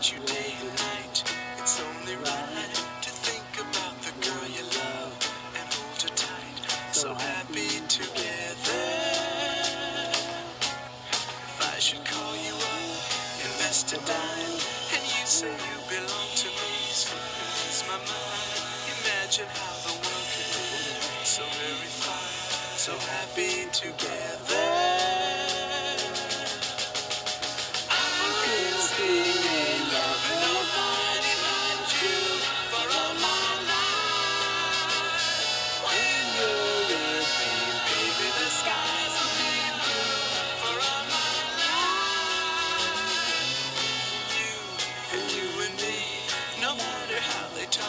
at you day and night. It's only right to think about the girl you love and hold her tight. So happy together. If I should call you up, invest a dime, and you say you belong to me, so lose my mind. Imagine how the world could be so very fine, so happy together.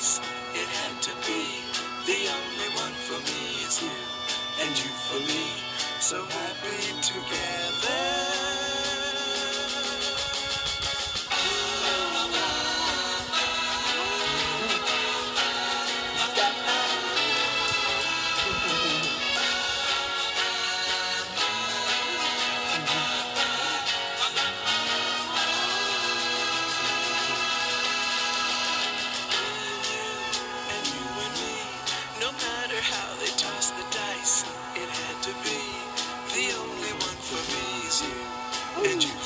choice, it had to be. The only one for me is you, and you for me. So happy together.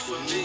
for me.